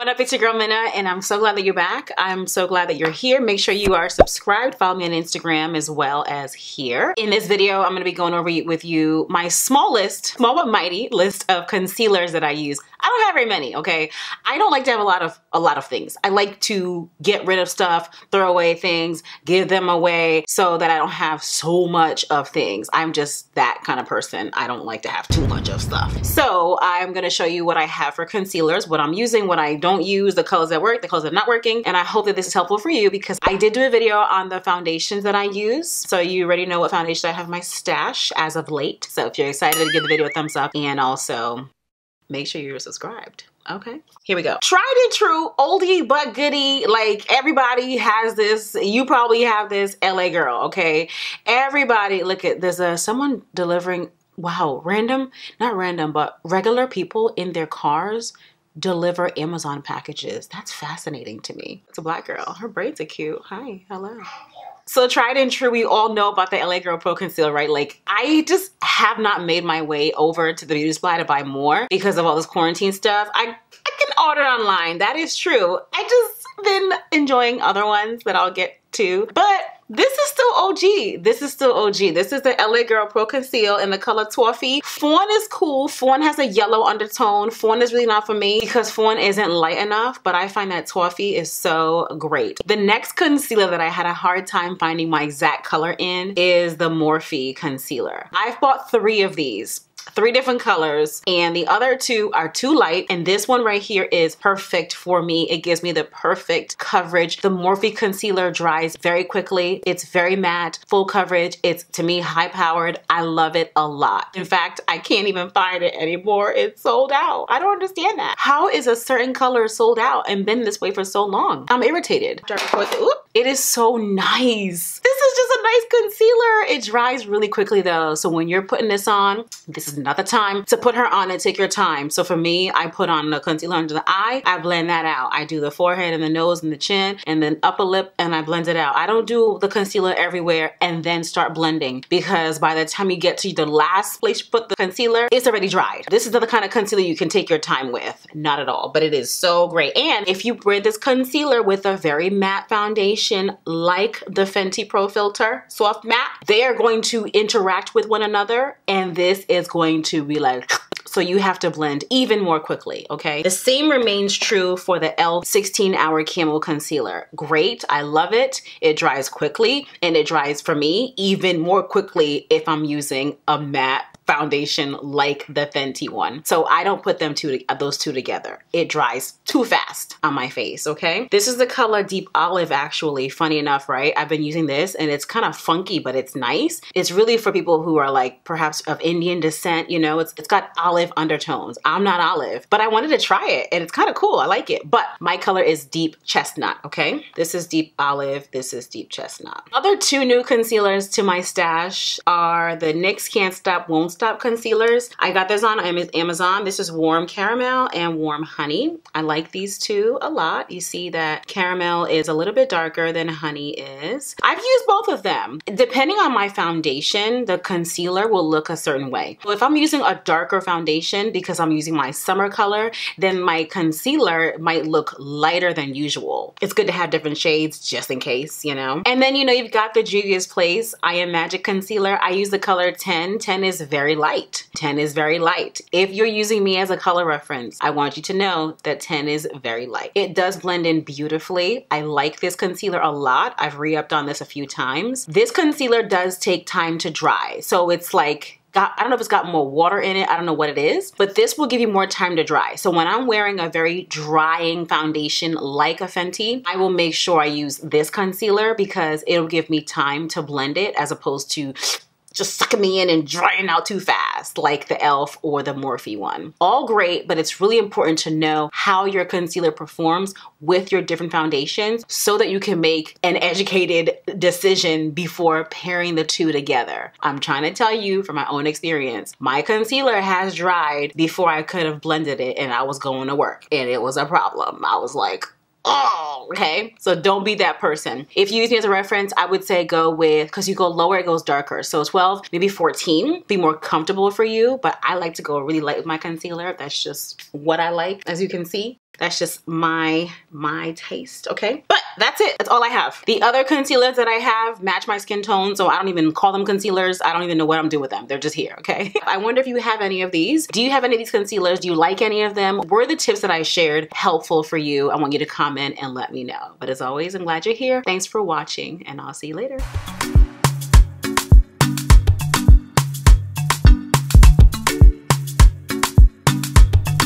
What up, it's your girl Mena, and I'm so glad that you're back. I'm so glad that you're here. Make sure you are subscribed. Follow me on Instagram as well as here. In this video, I'm gonna be going over with you my small list, small but mighty list of concealers that I use. I don't have very many, okay? I don't like to have a lot of a lot of things. I like to get rid of stuff, throw away things, give them away so that I don't have so much of things. I'm just that kind of person. I don't like to have too much of stuff. So I'm gonna show you what I have for concealers, what I'm using, what I don't use, the colors that work, the colors that are not working. And I hope that this is helpful for you because I did do a video on the foundations that I use. So you already know what foundation I have my stash as of late. So if you're excited give the video a thumbs up and also make sure you're subscribed. Okay, here we go. Tried and true, oldie but goodie. Like everybody has this. You probably have this LA girl, okay? Everybody, look at, there's a, someone delivering, wow, random, not random, but regular people in their cars deliver Amazon packages. That's fascinating to me. It's a black girl. Her braids are cute. Hi, hello. So tried and true, we all know about the LA Girl Pro Concealer, right? Like I just have not made my way over to the beauty supply to buy more because of all this quarantine stuff. I, I can order online, that is true. I just been enjoying other ones that I'll get to. But this is still OG. This is still OG. This is the LA Girl Pro Conceal in the color Toffee. Fawn is cool. Fawn has a yellow undertone. Fawn is really not for me because Fawn isn't light enough, but I find that Toffee is so great. The next concealer that I had a hard time finding my exact color in is the Morphe concealer. I've bought three of these three different colors and the other two are too light and this one right here is perfect for me. It gives me the perfect coverage. The Morphe concealer dries very quickly. It's very matte, full coverage. It's to me high powered. I love it a lot. In fact, I can't even find it anymore. It's sold out. I don't understand that. How is a certain color sold out and been this way for so long? I'm irritated. It is so nice. This nice concealer. It dries really quickly though. So when you're putting this on, this is not the time to put her on and take your time. So for me, I put on the concealer under the eye. I blend that out. I do the forehead and the nose and the chin and then upper lip and I blend it out. I don't do the concealer everywhere and then start blending because by the time you get to the last place you put the concealer, it's already dried. This is the kind of concealer you can take your time with. Not at all, but it is so great. And if you wear this concealer with a very matte foundation like the Fenty Pro Filter Soft Matte, they are going to interact with one another and this is going to be like so you have to blend even more quickly, okay? The same remains true for the e.l.f. 16 Hour Camo Concealer. Great, I love it. It dries quickly and it dries for me even more quickly if I'm using a matte foundation like the Fenty one. So I don't put them two those two together. It dries too fast on my face, okay? This is the color Deep Olive actually, funny enough, right? I've been using this and it's kind of funky, but it's nice. It's really for people who are like perhaps of Indian descent, you know, it's, it's got olive undertones. I'm not olive, but I wanted to try it and it's kind of cool. I like it, but my color is Deep Chestnut, okay? This is Deep Olive, this is Deep Chestnut. Other two new concealers to my stash are the NYX Can't Stop Won't Stop concealers. I got this on Amazon. This is Warm Caramel and Warm Honey. I like these two a lot. You see that caramel is a little bit darker than honey is. I've used both of them. Depending on my foundation, the concealer will look a certain way. So if I'm using a darker foundation because I'm using my summer color, then my concealer might look lighter than usual. It's good to have different shades just in case, you know? And then, you know, you've got the Juvia's Place I Am Magic Concealer. I use the color 10. 10 is very very light. 10 is very light. If you're using me as a color reference, I want you to know that 10 is very light. It does blend in beautifully. I like this concealer a lot. I've re-upped on this a few times. This concealer does take time to dry. So it's like Got, I don't know if it's got more water in it. I don't know what it is, but this will give you more time to dry. So when I'm wearing a very drying foundation like a Fenty, I will make sure I use this concealer because it'll give me time to blend it as opposed to just sucking me in and drying out too fast like the e.l.f. or the Morphe one. All great, but it's really important to know how your concealer performs with your different foundations so that you can make an educated decision before pairing the two together. I'm trying to tell you from my own experience, my concealer has dried before I could have blended it and I was going to work and it was a problem. I was like, oh, okay? So don't be that person. If you use me as a reference, I would say go with, because you go lower, it goes darker. So 12, maybe 14, be more comfortable for you, but I like to go really light with my concealer. That's just what I like, as you can see. That's just my, my taste, okay? But that's it. That's all I have. The other concealers that I have match my skin tone, so I don't even call them concealers. I don't even know what I'm doing with them. They're just here, okay? I wonder if you have any of these. Do you have any of these concealers? Do you like any of them? Were the tips that I shared helpful for you? I want you to comment and let me know. But as always, I'm glad you're here. Thanks for watching and I'll see you later.